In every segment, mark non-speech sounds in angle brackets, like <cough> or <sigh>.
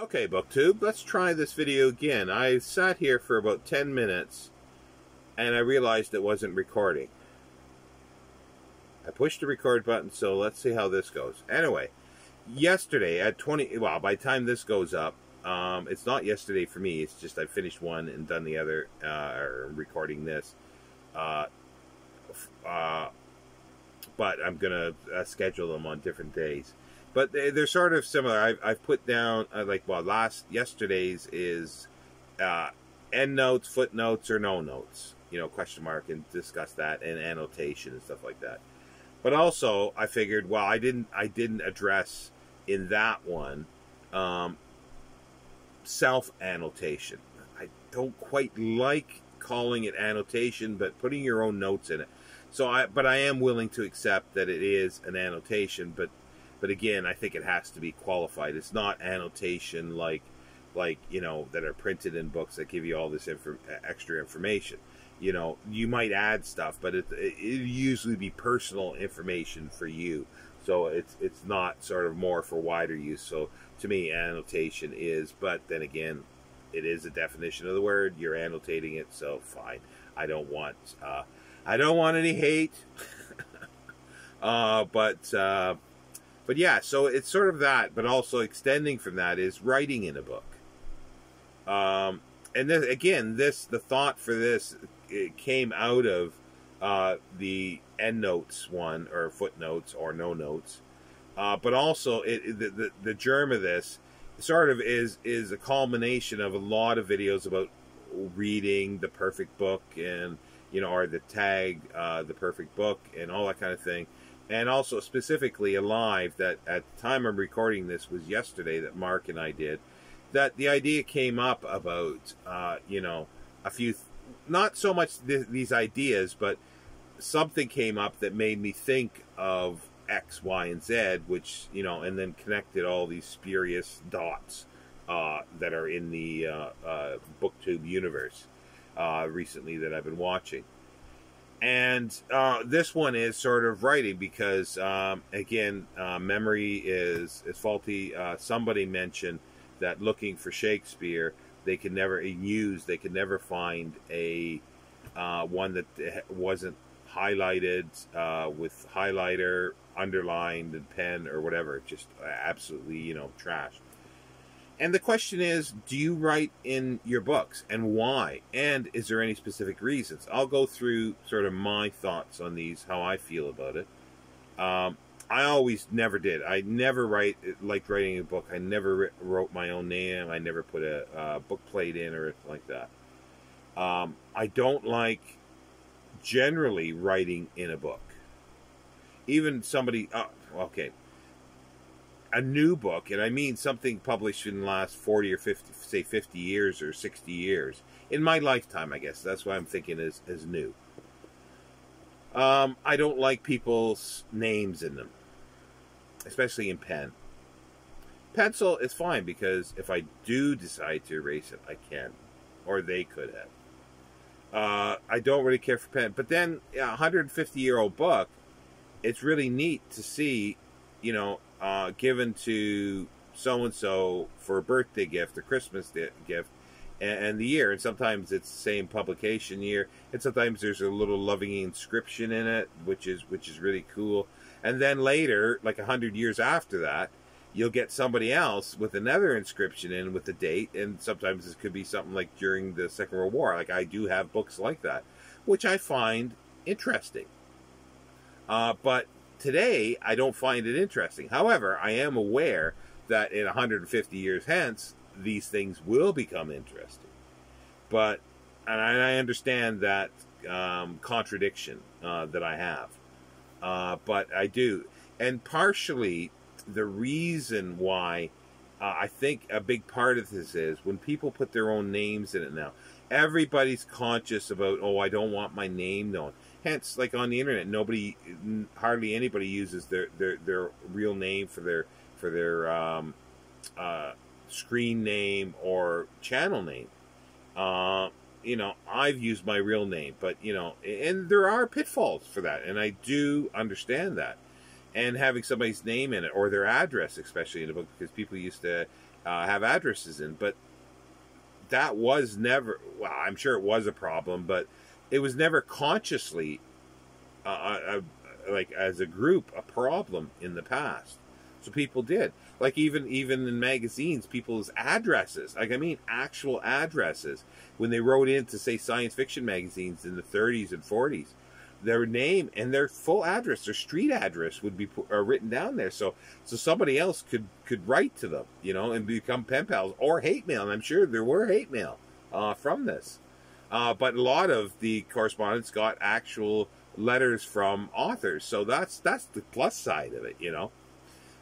Okay, BookTube, let's try this video again. I sat here for about 10 minutes and I realized it wasn't recording. I pushed the record button, so let's see how this goes. Anyway, yesterday at 20, well, by the time this goes up, um, it's not yesterday for me, it's just I finished one and done the other, uh, or recording this. Uh, uh, but I'm going to uh, schedule them on different days but they're sort of similar. I've, I've put down uh, like well, last yesterday's is uh, end notes, footnotes, or no notes. You know, question mark, and discuss that and annotation and stuff like that. But also, I figured, well, I didn't, I didn't address in that one um, self annotation. I don't quite like calling it annotation, but putting your own notes in it. So I, but I am willing to accept that it is an annotation, but but again, I think it has to be qualified. It's not annotation like like you know that are printed in books that give you all this infor- extra information. You know, you might add stuff, but it it usually be personal information for you. So it's it's not sort of more for wider use. So to me, annotation is, but then again, it is a definition of the word. You're annotating it, so fine. I don't want uh, I don't want any hate. <laughs> uh, but uh, but yeah, so it's sort of that, but also extending from that is writing in a book. Um, and this, again, this the thought for this it came out of uh, the endnotes one or footnotes or no notes, uh, but also it, the, the the germ of this sort of is is a culmination of a lot of videos about reading the perfect book and you know or the tag uh, the perfect book and all that kind of thing and also specifically a live that at the time I'm recording this was yesterday that Mark and I did. That the idea came up about, uh, you know, a few, not so much th- these ideas, but something came up that made me think of X, Y, and Z, which, you know, and then connected all these spurious dots uh, that are in the uh, uh BookTube universe uh, recently that I've been watching and uh, this one is sort of writing because um, again uh, memory is is faulty. Uh, somebody mentioned that looking for shakespeare they could never use they could never find a uh, one that wasn't highlighted uh, with highlighter underlined and pen or whatever. Just absolutely you know trash and the question is, do you write in your books and why? And is there any specific reasons? I'll go through sort of my thoughts on these, how I feel about it. Um, I always never did. I never write like writing a book. I never wrote my own name. I never put a uh, book plate in or anything like that. Um, I don't like generally writing in a book. Even somebody, uh, okay, a new book, and I mean something published in the last 40 or 50, say 50 years or 60 years, in my lifetime, I guess. That's why I'm thinking is, is new. Um, I don't like people's names in them, especially in pen. Pencil is fine because if I do decide to erase it, I can, or they could have. Uh, I don't really care for pen, but then a 150 year old book, it's really neat to see, you know, uh, given to so and so for a birthday gift, a Christmas gift, and, and, the year. And sometimes it's the same publication year, and sometimes there's a little loving inscription in it, which is which is really cool. And then later, like a hundred years after that, you'll get somebody else with another inscription in with the date, and sometimes this could be something like during the Second World War. Like I do have books like that, which I find interesting. Uh, but today I don't find it interesting. However, I am aware that in 150 years hence, these things will become interesting. But, and I understand that um, contradiction uh, that I have. Uh, but I do. And partially, the reason why uh, I think a big part of this is when people put their own names in it now, everybody's conscious about, oh, I don't want my name known. Hence, like on the internet, nobody, hardly anybody uses their their, their real name for their for their um, uh, screen name or channel name. Uh, you know, I've used my real name, but you know, and there are pitfalls for that, and I do understand that. And having somebody's name in it or their address, especially in a book, because people used to uh, have addresses in, but that was never. Well, I'm sure it was a problem, but it was never consciously, uh, uh, uh, like as a group, a problem in the past. So people did like even even in magazines, people's addresses. Like I mean, actual addresses when they wrote in to say science fiction magazines in the 30s and 40s their name and their full address, their street address would be uh, written down there. So so somebody else could could write to them, you know, and become pen pals or hate mail. And I'm sure there were hate mail uh, from this, uh, but a lot of the correspondence got actual letters from authors. So that's that's the plus side of it, you know.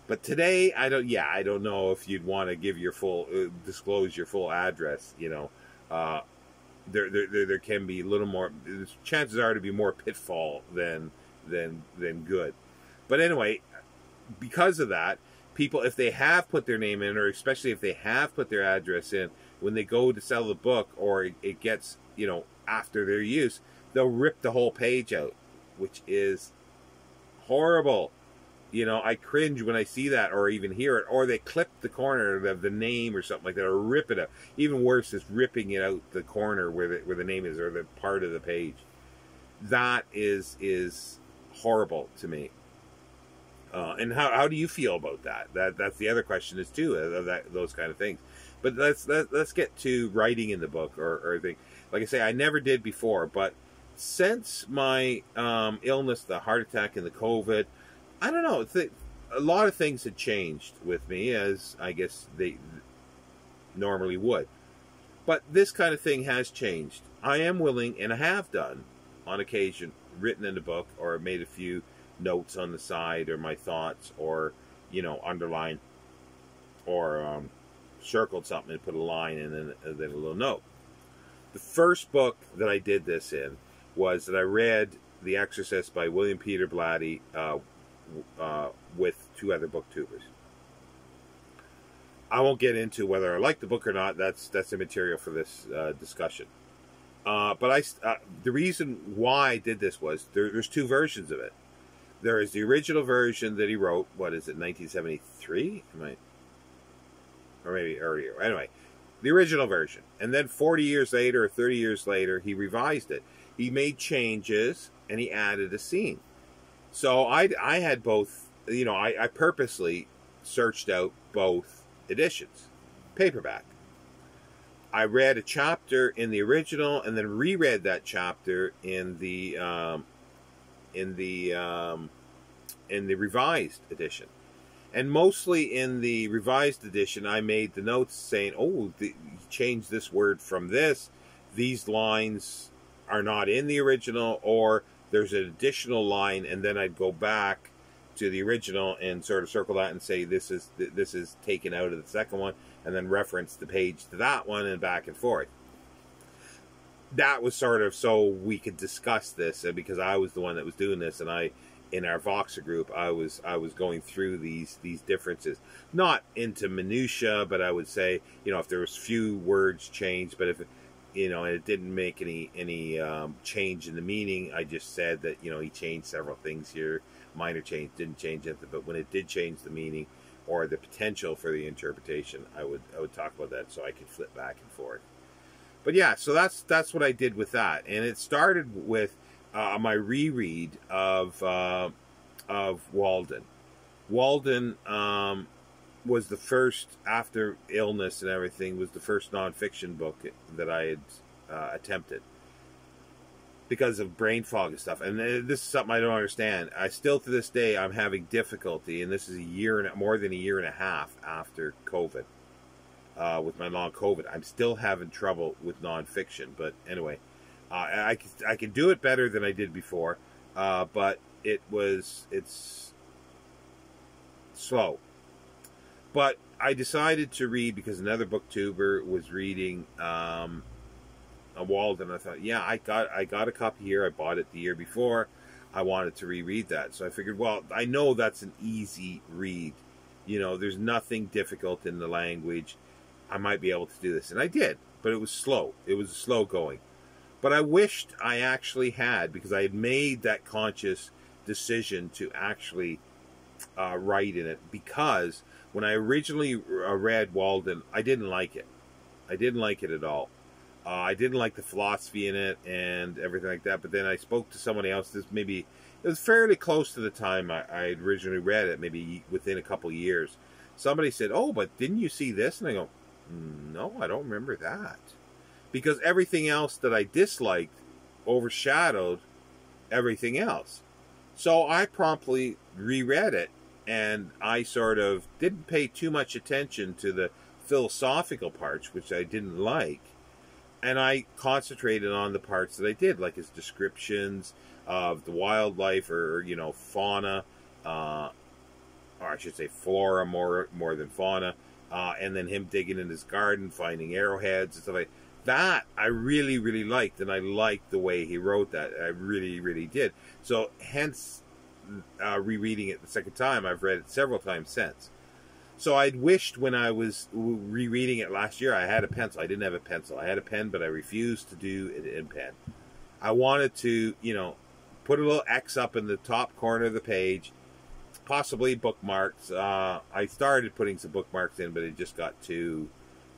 But today, I don't. Yeah, I don't know if you'd want to give your full uh, disclose your full address, you know. Uh, there, there, there can be a little more. Chances are to be more pitfall than than than good. But anyway, because of that, people if they have put their name in, or especially if they have put their address in, when they go to sell the book, or it, it gets you know after their use, they'll rip the whole page out, which is horrible you know, I cringe when I see that or even hear it, or they clip the corner of the name or something like that, or rip it out. Even worse is ripping it out the corner where the where the name is or the part of the page. That is is horrible to me. Uh, and how how do you feel about that? That that's the other question is too of that those kind of things. But let's let, us let us get to writing in the book or or thing. Like I say, I never did before, but since my um, illness, the heart attack and the COVID I don't know. Th- a lot of things had changed with me, as I guess they normally would. But this kind of thing has changed. I am willing, and I have done on occasion, written in a book or made a few notes on the side or my thoughts or, you know, underlined or um, circled something and put a line and then, and then a little note. The first book that I did this in was that I read The Exorcist by William Peter Blatty, uh, uh, with two other booktubers. I won't get into whether I like the book or not. That's that's immaterial for this uh, discussion. Uh, but I, uh, the reason why I did this was there, there's two versions of it. There is the original version that he wrote. What is it, 1973? Am I, or maybe earlier. Anyway, the original version, and then 40 years later or 30 years later, he revised it. He made changes and he added a scene. So I, I had both, you know, I, I purposely searched out both editions, paperback. I read a chapter in the original and then reread that chapter in the um, in the um, in the revised edition. And mostly in the revised edition, I made the notes saying, "Oh, the, change this word from this. These lines are not in the original, or there's an additional line, and then I'd go back to the original and sort of circle that and say this is this is taken out of the second one, and then reference the page to that one and back and forth. That was sort of so we could discuss this, because I was the one that was doing this, and I in our Voxer group, I was I was going through these these differences, not into minutia, but I would say you know if there was few words changed, but if you know, it didn't make any any um, change in the meaning. I just said that you know he changed several things here, minor change, didn't change anything, but when it did change the meaning or the potential for the interpretation, I would I would talk about that so I could flip back and forth. But yeah, so that's that's what I did with that, and it started with uh, my reread of uh, of Walden. Walden um, was the first after illness and everything was the first nonfiction book that I had uh, attempted because of brain fog and stuff. And this is something I don't understand. I still to this day I'm having difficulty, and this is a year and more than a year and a half after COVID. Uh, with my long COVID, I'm still having trouble with nonfiction. But anyway, uh, I I can do it better than I did before, uh, but it was it's slow but I decided to read because another booktuber was reading um, a Walden. I thought, yeah, I got I got a copy here. I bought it the year before. I wanted to reread that, so I figured, well, I know that's an easy read. You know, there's nothing difficult in the language. I might be able to do this, and I did, but it was slow. It was slow going. But I wished I actually had because I had made that conscious decision to actually uh, write in it because when I originally uh, read Walden, I didn't like it. I didn't like it at all. Uh, I didn't like the philosophy in it and everything like that. But then I spoke to somebody else. This maybe it was fairly close to the time I, I originally read it, maybe within a couple years. Somebody said, "Oh, but didn't you see this?" And I go, "No, I don't remember that," because everything else that I disliked overshadowed everything else. So I promptly reread it, and I sort of didn't pay too much attention to the philosophical parts, which I didn't like, and I concentrated on the parts that I did, like his descriptions of the wildlife or you know fauna, uh, or I should say flora more more than fauna, uh, and then him digging in his garden, finding arrowheads and stuff like that. I really really liked, and I liked the way he wrote that. I really really did. So hence, uh, rereading it the second time, I've read it several times since. So I'd wished when I was rereading it last year, I had a pencil. I didn't have a pencil. I had a pen, but I refused to do it in pen. I wanted to, you know, put a little X up in the top corner of the page, possibly bookmarks. Uh, I started putting some bookmarks in, but it just got too,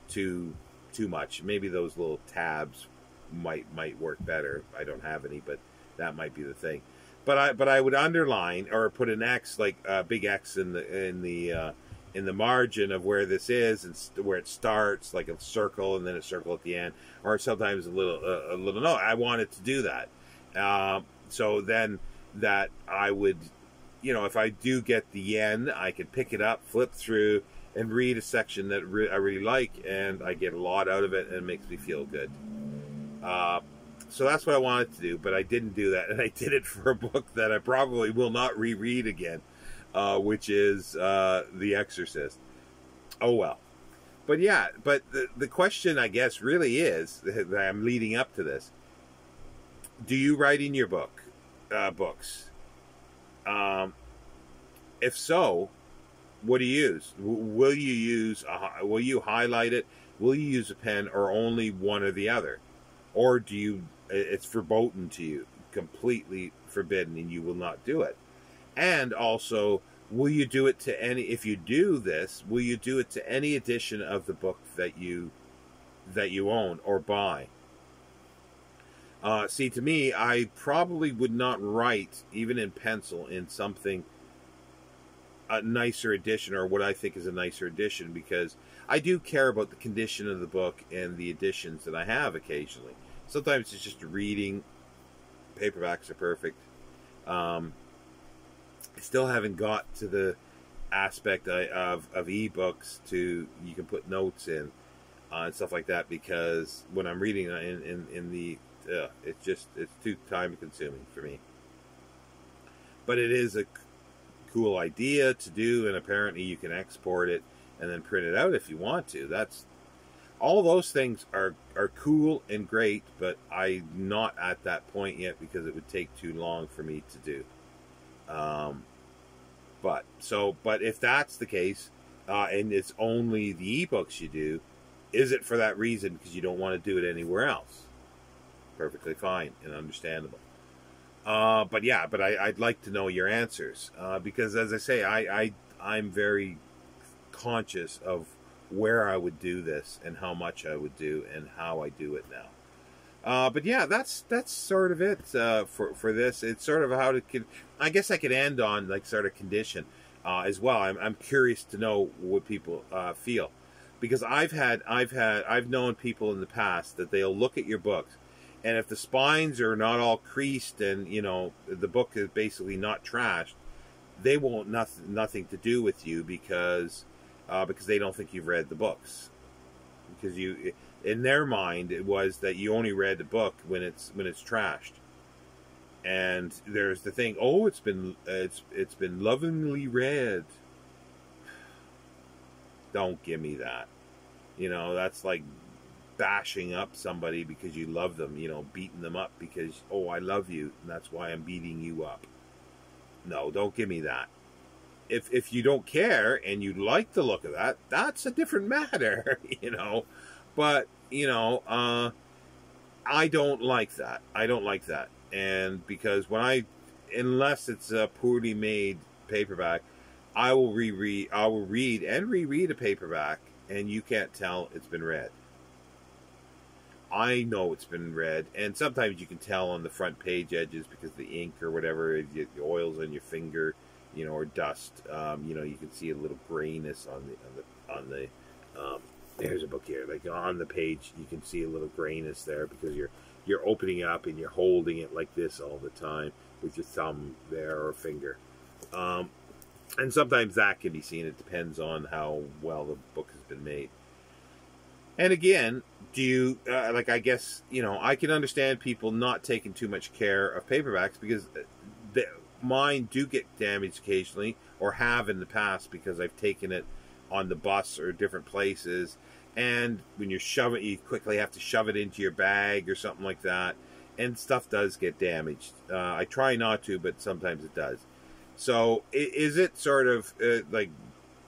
too, too much. Maybe those little tabs might might work better. I don't have any, but that might be the thing. But I but I would underline or put an X, like a big X in the in the uh, in the margin of where this is and where it starts, like a circle and then a circle at the end, or sometimes a little uh, a little. No, I wanted to do that. Uh, so then that I would, you know, if I do get the yen, I can pick it up, flip through, and read a section that re- I really like, and I get a lot out of it, and it makes me feel good. Uh, so that's what I wanted to do, but I didn't do that, <laughs> and I did it for a book that I probably will not reread again uh, which is uh, The Exorcist. Oh well. But yeah, but the, the question, I guess, really is <laughs> that I'm leading up to this. Do you write in your book, uh, books? Um, if so, what do you use? Will you use? A, will you highlight it? Will you use a pen, or only one or the other, or do you? It's verboten to you, completely forbidden, and you will not do it and also will you do it to any if you do this will you do it to any edition of the book that you that you own or buy uh, see to me i probably would not write even in pencil in something a nicer edition or what i think is a nicer edition because i do care about the condition of the book and the editions that i have occasionally. Sometimes it's just reading paperbacks are perfect. Um, I still haven't got to the aspect of of ebooks to you can put notes in uh, and stuff like that because when I'm reading in in, in the uh, it's just it's too time consuming for me. But it is a cool idea to do, and apparently you can export it and then print it out if you want to. That's all those things are are cool and great, but I'm not at that point yet because it would take too long for me to do. Um, but so, but if that's the case, uh, and it's only the ebooks you do, is it for that reason because you don't want to do it anywhere else? Perfectly fine and understandable. Uh, but yeah, but I, would like to know your answers uh, because, as I say, I, I I'm very conscious of where I would do this and how much I would do and how I do it now. Uh, but yeah, that's that's sort of it uh, for for this. It's sort of how to. I guess I could end on like sort of condition uh, as well. I'm I'm curious to know what people uh, feel because I've had I've had I've known people in the past that they'll look at your books, and if the spines are not all creased and you know the book is basically not trashed, they won't nothing nothing to do with you because uh, because they don't think you've read the books. Because you in their mind it was that you only read the book when it's when it's trashed. And there's the thing oh it's been it's it's been lovingly read. <sighs> Don't give me that. You know that's like bashing up somebody because you love them you know beating them up because oh i love you and that's why i'm beating you up no don't give me that if if you don't care and you like the look of that that's a different <laughs> matter you know but, you know, uh, I don't like that. I don't like that. And because when I, unless it's a poorly made paperback, I will reread, I will read and reread a paperback, and you can't tell it's been read. I know it's been read, and sometimes you can tell on the front page edges because the ink or whatever, the oils on your finger, you know, or dust. Um, you know, you can see a little grayness on the on the on the. Um, there's a book here, like on the page, you can see a little grayness there because you're you're opening up and you're holding it like this all the time with your thumb there or finger. Um, and sometimes that can be seen. It depends on how well the book has been made. And again, do you uh, like? I guess you know I can understand people not taking too much care of paperbacks because uh, mine do get damaged occasionally, or have in the past because I've taken it on the bus or different places. And when you're shoving, you quickly have to shove it into your bag or something like that, and stuff does get damaged. Uh, I try not to, but sometimes it does. So, is it sort of uh, like,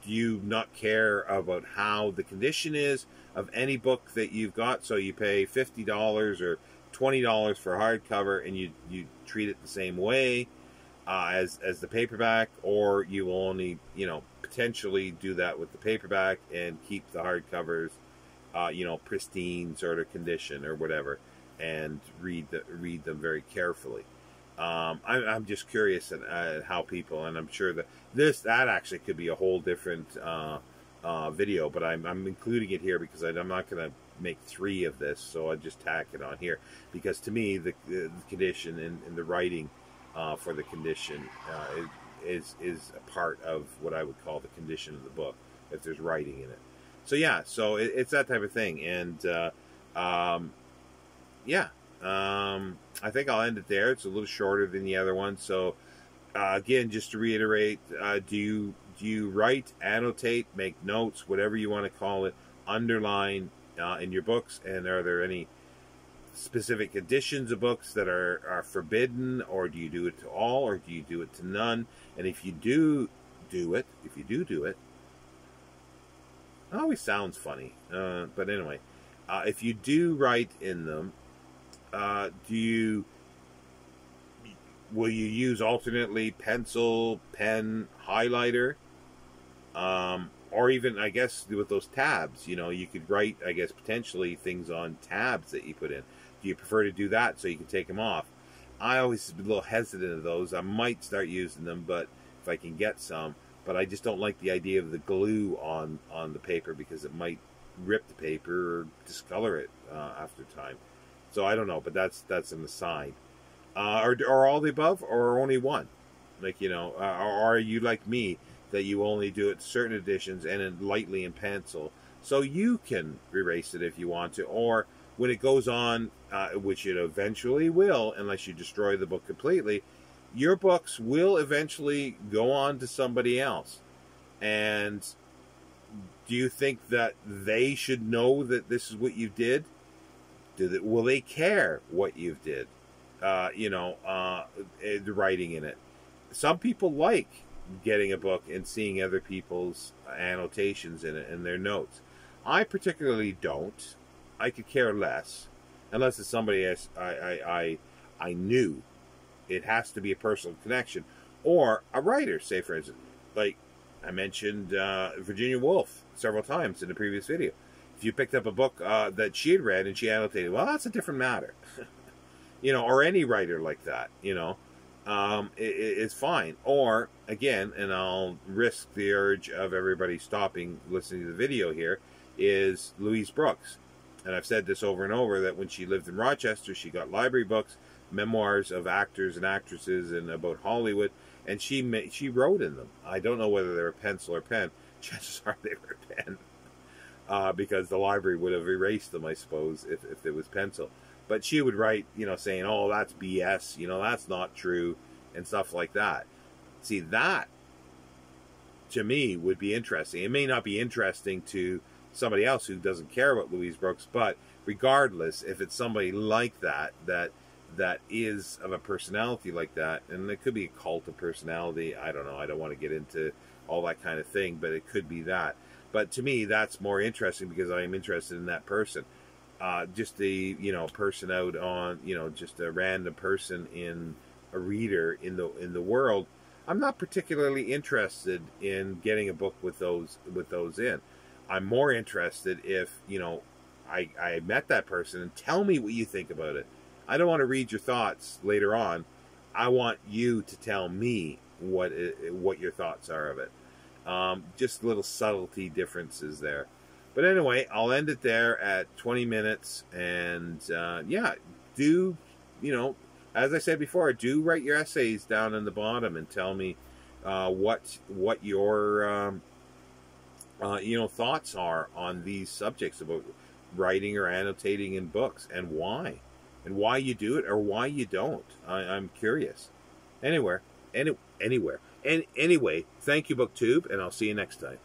do you not care about how the condition is? Of any book that you've got. So you pay fifty dollars or twenty dollars for hardcover, and you you treat it the same way uh, as as the paperback, or you will only you know potentially do that with the paperback and keep the hardcovers, uh, you know, pristine sort of condition or whatever, and read the read them very carefully. Um, I, I'm just curious at, at, how people, and I'm sure that this that actually could be a whole different. Uh, uh, video, but I'm, I'm including it here because I, am not going to make three of this, so I just tack it on here. Because to me, the, the condition and, and, the writing uh, for the condition uh, is is a part of what I would call the condition of the book, if there's writing in it. So yeah, so it, it's that type of thing, and uh, um, yeah, um, I think I'll end it there. It's a little shorter than the other one, so. Uh, again, just to reiterate, uh, do you you write, annotate, make notes, whatever you want to call it, underline uh, in your books? And are there any specific editions of books that are, are forbidden, or do you do it to all, or do you do it to none? And if you do do it, if you do do it, it always sounds funny. Uh, but anyway, uh, if you do write in them, uh, do you will you use alternately pencil, pen, highlighter? Um, or even, I guess, with those tabs, you know, you could write, I guess, potentially things on tabs that you put in. Do you prefer to do that so you can take them off? I always a little hesitant of those. I might start using them, but if I can get some, but I just don't like the idea of the glue on on the paper because it might rip the paper or discolor it uh, after time. So I don't know, but that's that's an aside. Uh, are, are all the above, or only one? Like you know, uh, are you like me? That you only do it certain editions and in lightly in pencil. So you can erase it if you want to, or when it goes on, uh, which it eventually will, unless you destroy the book completely, your books will eventually go on to somebody else. And do you think that they should know that this is what you did? Do they, will they care what you did? Uh, you know, uh, the writing in it. Some people like getting a book and seeing other people's annotations in it and their notes. I particularly don't. I could care less, unless it's somebody I, I, I, I knew. It has to be a personal connection, or a writer. Say, for instance, like I mentioned uh, Virginia Woolf several times in the previous video. If you picked up a book uh, that she had read and she annotated, well, that's a different matter. <laughs> you know, or any writer like that. You know, um, it, it's fine. Or again, and I'll risk the urge of everybody stopping listening to the video here, is Louise Brooks. And I've said this over and over that when she lived in Rochester, she got library books, memoirs of actors and actresses, and about Hollywood, and she ma- she wrote in them. I don't know whether they were pencil or pen. <laughs> Chances are they were pen, uh, because the library would have erased them, I suppose, if if it was pencil. But she would write, you know, saying, "Oh, that's BS," you know, that's not true, and stuff like that. See, that to me would be interesting. It may not be interesting to somebody else who doesn't care about Louise Brooks, but regardless, if it's somebody like that that that is of a personality like that, and it could be a cult of personality. I don't know. I don't want to get into all that kind of thing, but it could be that. But to me, that's more interesting because I am interested in that person uh, just the you know person out on you know just a random person in a reader in the in the world I'm not particularly interested in getting a book with those with those in. I'm more interested if you know I I met that person and tell me what you think about it. I don't want to read your thoughts later on. I want you to tell me what it, what your thoughts are of it. Um, just little subtlety differences there. But anyway, I'll end it there at 20 minutes. And uh, yeah, do, you know, as I said before, do write your essays down in the bottom and tell me uh, what what your um, uh, you know thoughts are on these subjects about writing or annotating in books and why and why you do it or why you don't. I, am curious. Anywhere, any, anywhere, and anyway, thank you, BookTube, and I'll see you next time.